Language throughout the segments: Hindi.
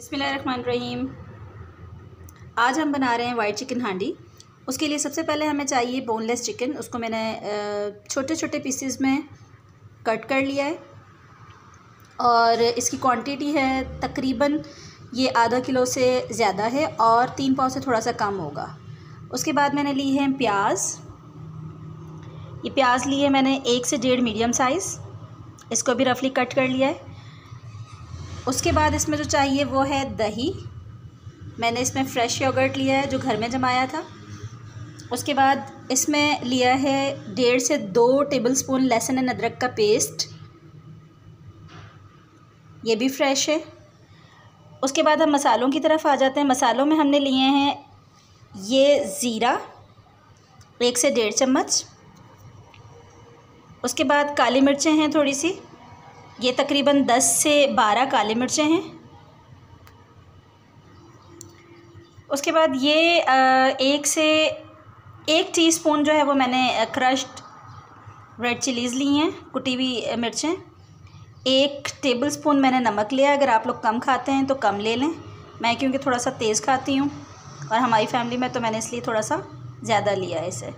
रहीम आज हम बना रहे हैं वाइट चिकन हांडी। उसके लिए सबसे पहले हमें चाहिए बोनलेस चिकन उसको मैंने छोटे छोटे पीसेस में कट कर लिया है। और इसकी क्वांटिटी है तकरीबन ये आधा किलो से ज़्यादा है और तीन पाव से थोड़ा सा कम होगा। उसके बाद मैंने ली है प्याज। ये प्याज ली है मैंने एक से डेढ़ मीडियम साइज़ इसको भी रफली कट कर लिया है। उसके बाद इसमें जो चाहिए वो है दही। मैंने इसमें फ़्रेश योगर्ट लिया है, जो घर में जमाया था। उसके बाद इसमें लिया है डेढ़ से दो टेबल स्पून लहसुन एंड अदरक का पेस्ट ये भी फ्रेश है। उसके बाद हम मसालों की तरफ़ आ जाते हैं। मसालों में हमने लिए हैं ये ज़ीरा, एक से डेढ़ चम्मच। उसके बाद काली मिर्चें हैं थोड़ी सी। ये तकरीबन दस से बारह काली मिर्चें हैं। उसके बाद ये एक से, एक टीस्पून जो है वो मैंने क्रश्ड रेड चिलीज़ ली हैं, कुटी हुई मिर्चें। एक टेबल स्पून मैंने नमक लिया, अगर आप लोग कम खाते हैं तो कम ले लें। मैं क्योंकि थोड़ा सा तेज़ खाती हूँ और हमारी फैमिली में तो मैंने इसलिए थोड़ा सा ज़्यादा लिया है इसे।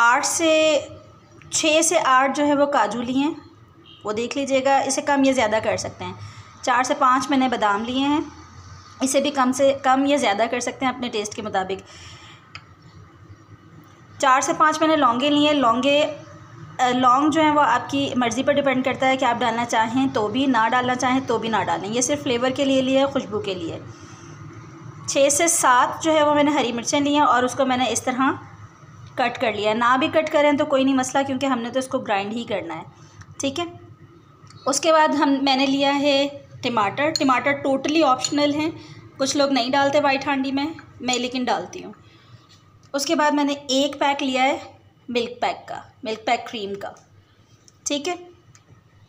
आठ से, छः से आठ जो है वो काजू लिए हैं। वो देख लीजिएगा, इसे कम या ज़्यादा कर सकते हैं। चार से पाँच मैंने बादाम लिए हैं, इसे भी कम से कम या ज़्यादा कर सकते हैं अपने टेस्ट के मुताबिक। चार से पाँच मैंने लौंगे लिए लौंगे लौंग जो है वो आपकी मर्ज़ी पर डिपेंड करता है कि आप डालना चाहें तो भी, ना डालना चाहें तो भी ना डालें। ये सिर्फ़ फ्लेवर के लिए लिए खुशबू के लिए। छः से सात जो है वो मैंने हरी मिर्चें ली हैं और उसको मैंने इस तरह कट कर लिया ना भी कट करें तो कोई नहीं मसला, क्योंकि हमने तो इसको ग्राइंड ही करना है। ठीक है? उसके बाद हम, मैंने लिया है टमाटर। टमाटर टोटली ऑप्शनल हैं। कुछ लोग नहीं डालते वाइट हांडी में, मैं लेकिन डालती हूँ। उसके बाद मैंने एक पैक लिया है मिल्क पैक का मिल्क पैक क्रीम का। ठीक है?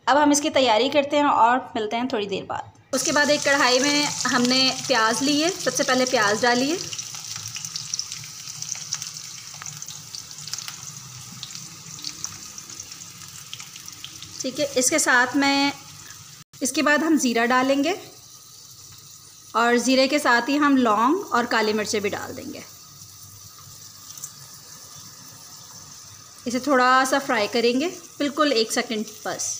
अब हम इसकी तैयारी करते हैं और मिलते हैं थोड़ी देर बाद। उसके बाद एक कढ़ाई में हमने प्याज लिए। सबसे पहले प्याज डालिए। ठीक है, इसके साथ में, इसके बाद हम ज़ीरा डालेंगे और ज़ीरे के साथ ही हम लौंग और काली मिर्चें भी डाल देंगे। इसे थोड़ा सा फ्राई करेंगे, बिल्कुल एक सेकंड बस।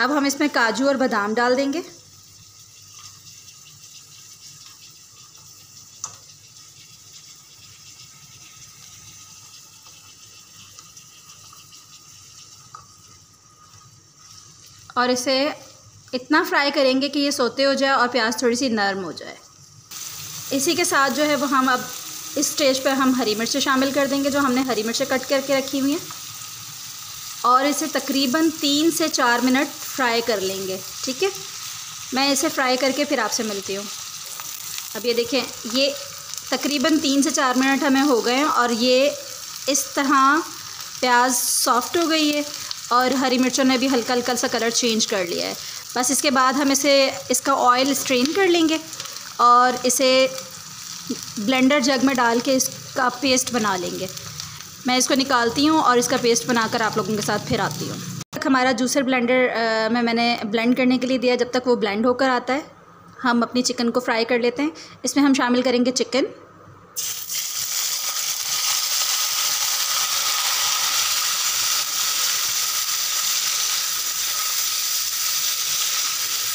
अब हम इसमें काजू और बादाम डाल देंगे। और इसे इतना फ्राई करेंगे कि ये सोते हो जाए और प्याज थोड़ी सी नरम हो जाए। इसी के साथ जो है वो हम अब इस स्टेज पर हम हरी मिर्चें शामिल कर देंगे, जो हमने हरी मिर्चें कट करके रखी हुई हैं। और इसे तकरीबन तीन से चार मिनट फ्राई कर लेंगे, ठीक है? मैं इसे फ्राई करके फिर आपसे मिलती हूँ। अब ये देखें, ये तकरीबन तीन से चार मिनट हमें हो गए हैं और ये इस तरह प्याज सॉफ्ट हो गई है। और हरी मिर्चों ने भी हल्का हल्का सा कलर चेंज कर लिया है। बस इसके बाद हम इसे, इसका ऑयल स्ट्रेन कर लेंगे और इसे ब्लेंडर जग में डाल के इसका पेस्ट बना लेंगे। मैं इसको निकालती हूँ और इसका पेस्ट बनाकर आप लोगों के साथ फिर आती हूँ। तक हमारा जूसर ब्लेंडर में, मैंने ब्लेंड करने के लिए दिया जब तक वो ब्लेंड होकर आता है, हम अपनी चिकन को फ्राई कर लेते हैं। इसमें हम शामिल करेंगे चिकन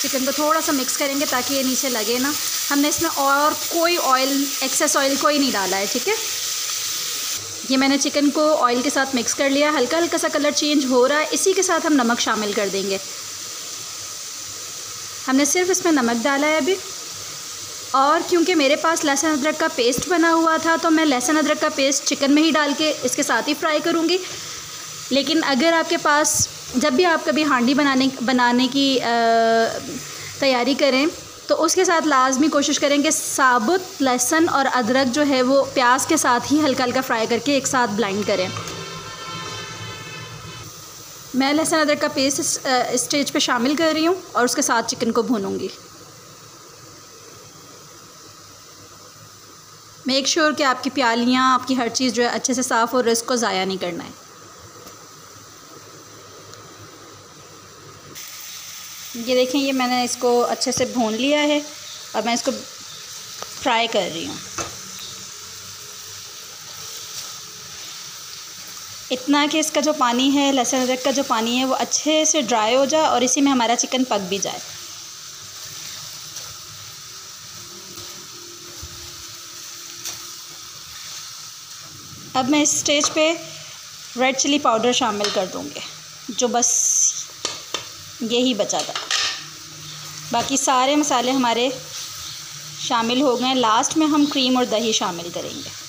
चिकन को थोड़ा सा मिक्स करेंगे ताकि ये नीचे लगे ना। हमने इसमें और कोई ऑयल एक्सेस ऑयल कोई नहीं डाला है, ठीक है? ये मैंने चिकन को ऑयल के साथ मिक्स कर लिया। हल्का हल्का सा कलर चेंज हो रहा है। इसी के साथ हम नमक शामिल कर देंगे। हमने सिर्फ़ इसमें नमक डाला है अभी। और क्योंकि मेरे पास लहसुन अदरक का पेस्ट बना हुआ था तो मैं लहसुन अदरक का पेस्ट चिकन में ही डाल के इसके साथ ही फ्राई करूँगी। लेकिन अगर आपके पास जब भी आप कभी हांडी बनाने बनाने की तैयारी करें तो उसके साथ लाजमी कोशिश करें कि साबुत, लहसुन और अदरक जो है वो प्याज के साथ ही हल्का हल्का फ्राई करके एक साथ ब्लाइंड करें। मैं लहसुन अदरक का पेस्ट स्टेज पे शामिल कर रही हूँ और उसके साथ चिकन को भूनूँगी। मेक श्योर sure कि आपकी प्यालियाँ, आपकी हर चीज़ जो है अच्छे से साफ़ और रिस्क को ज़ाया नहीं करना है। ये देखें, ये मैंने इसको अच्छे से भून लिया है और मैं इसको फ्राई कर रही हूँ। इतना कि इसका जो पानी है, लहसुन अदरक का जो पानी है, वो अच्छे से ड्राई हो जाए और इसी में हमारा चिकन पक भी जाए। अब मैं इस स्टेज पे रेड चिली पाउडर शामिल कर दूँगी, जो बस यही बचा था। बाकी सारे मसाले हमारे शामिल हो गए लास्ट में हम क्रीम और दही शामिल करेंगे।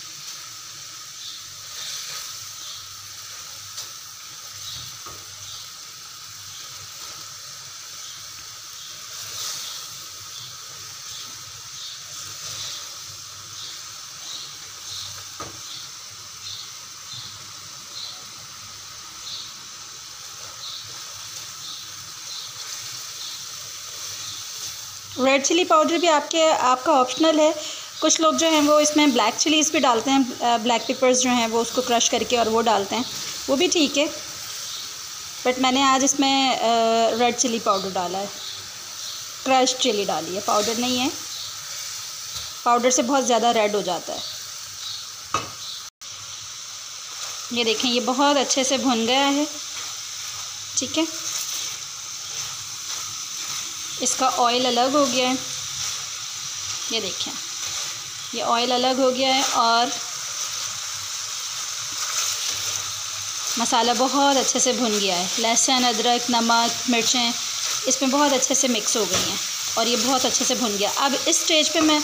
रेड चिली पाउडर भी आपके, आपका ऑप्शनल है। कुछ लोग जो हैं वो इसमें ब्लैक चिलीज़ भी डालते हैं ब्लैक पेपर्स जो हैं वो उसको क्रश करके और वो डालते हैं। वो भी ठीक है। बट मैंने आज इसमें रेड चिली पाउडर डाला है। क्रश चिली डाली है। पाउडर नहीं है। पाउडर से बहुत ज़्यादा रेड हो जाता है। ये देखें, ये बहुत अच्छे से भुन गया है। ठीक है। इसका ऑयल अलग हो गया है। ये देखें, ये ऑयल अलग हो गया है और मसाला बहुत अच्छे से भुन गया है। लहसुन, अदरक, नमक, मिर्चें इसमें बहुत अच्छे से मिक्स हो गई हैं और ये बहुत अच्छे से भुन गया। अब इस स्टेज पे मैं,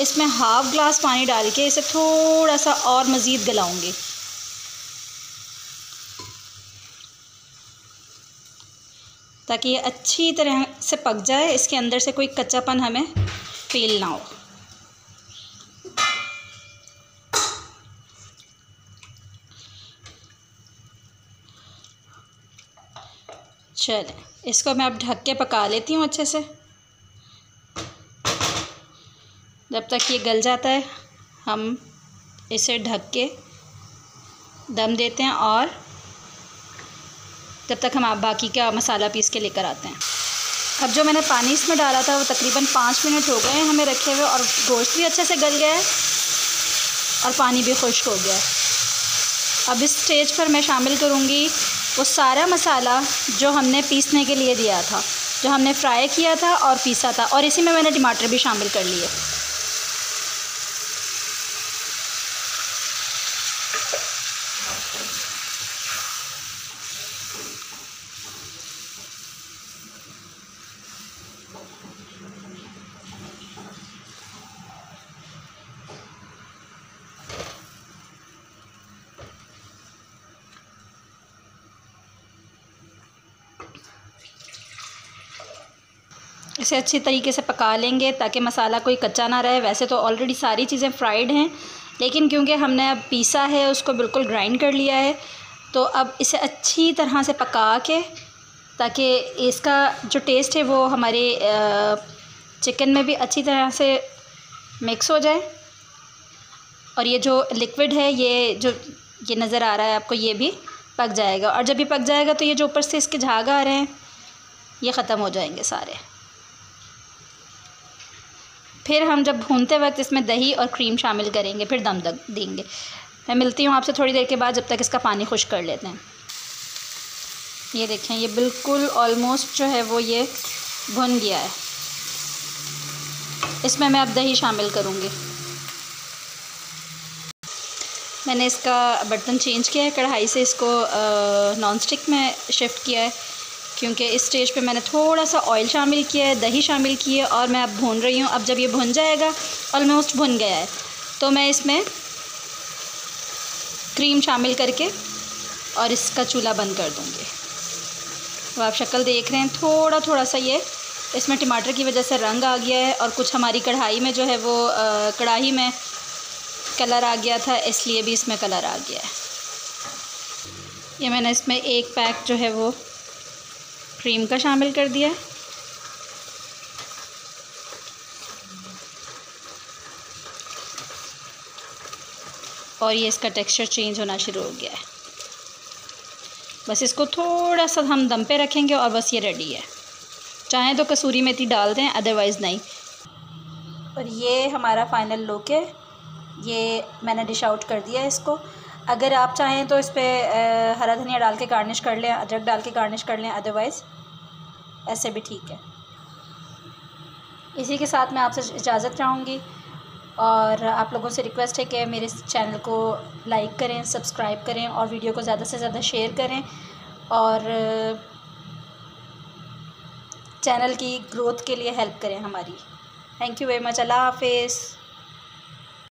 इसमें हाफ़ ग्लास पानी डाल के इसे थोड़ा सा और मज़ीद गलाऊँगी। ताकि ये अच्छी तरह से पक जाए, इसके अंदर से कोई कच्चापन हमें फील ना हो। चलें, इसको मैं अब ढक के पका लेती हूँ अच्छे से। जब तक ये गल जाता है, हम इसे ढक के दम देते हैं और जब तक हम आप बाकी का मसाला पीस के लेकर आते हैं। अब जो मैंने पानी इसमें डाला था, वो तकरीबन पाँच मिनट हो गए हैं हमें रखे हुए और गोश्त भी अच्छे से गल गया है और पानी भी खुश्क हो गया है। अब इस स्टेज पर मैं शामिल करूँगी वो सारा मसाला जो हमने पीसने के लिए दिया था, जो हमने फ्राई किया था और पीसा था और इसी में मैंने टमाटर भी शामिल कर लिए। इसे अच्छी तरीके से पका लेंगे ताकि मसाला कोई कच्चा ना रहे। वैसे तो ऑलरेडी सारी चीज़ें फ्राइड हैं, लेकिन क्योंकि हमने अब पीसा है, उसको बिल्कुल ग्राइंड कर लिया है तो अब इसे अच्छी तरह से पका के, ताकि इसका जो टेस्ट है वो हमारे चिकन में भी अच्छी तरह से मिक्स हो जाए। और ये जो लिक्विड है, ये जो, ये नज़र आ रहा है आपको, ये भी पक जाएगा। और जब ये पक जाएगा तो ये जो ऊपर से इसके झाग आ रहे हैं, ये ख़त्म हो जाएँगे सारे। फिर हम जब भूनते वक्त इसमें दही और क्रीम शामिल करेंगे, फिर दम दग देंगे। मैं मिलती हूँ आपसे थोड़ी देर के बाद जब तक इसका पानी खुश कर लेते हैं। ये देखें, ये बिल्कुल ऑलमोस्ट जो है वो ये भुन गया है। इसमें मैं अब दही शामिल करूँगी। मैंने इसका बर्तन चेंज किया है, कढ़ाई से इसको नॉन स्टिक में शिफ्ट किया है। क्योंकि इस स्टेज पे मैंने थोड़ा सा ऑयल शामिल किया है, दही शामिल की है और मैं अब भून रही हूँ। अब जब ये भुन जाएगा ऑलमोस्ट भुन गया है। तो मैं इसमें क्रीम शामिल करके और इसका चूल्हा बंद कर दूँगी। तो आप शक्ल देख रहे हैं थोड़ा थोड़ा सा ये, इसमें टमाटर की वजह से रंग आ गया है और कुछ हमारी कढ़ाई में जो है वो कढ़ाई में कलर आ गया था, इसलिए भी इसमें कलर आ गया है। ये मैंने इसमें एक पैक जो है वो क्रीम का शामिल कर दिया। है और ये इसका टेक्सचर चेंज होना शुरू हो गया है। बस इसको थोड़ा सा हम दम पे रखेंगे और बस ये रेडी है। चाहें तो कसूरी मेथी डाल दें अदरवाइज़ नहीं। और ये हमारा फ़ाइनल लुक है। ये मैंने डिश आउट कर दिया है इसको। अगर आप चाहें तो इस पर हरा धनिया डाल के गार्निश कर लें, अदरक डाल के गार्निश कर लें अदरवाइज़ ऐसे भी ठीक है। इसी के साथ मैं आपसे इजाज़त चाहूँगी और आप लोगों से रिक्वेस्ट है कि मेरे चैनल को लाइक करें सब्सक्राइब करें और वीडियो को ज़्यादा से ज़्यादा शेयर करें और चैनल की ग्रोथ के लिए हेल्प करें हमारी। थैंक यू वेरी मच अल्लाह हाफिज़।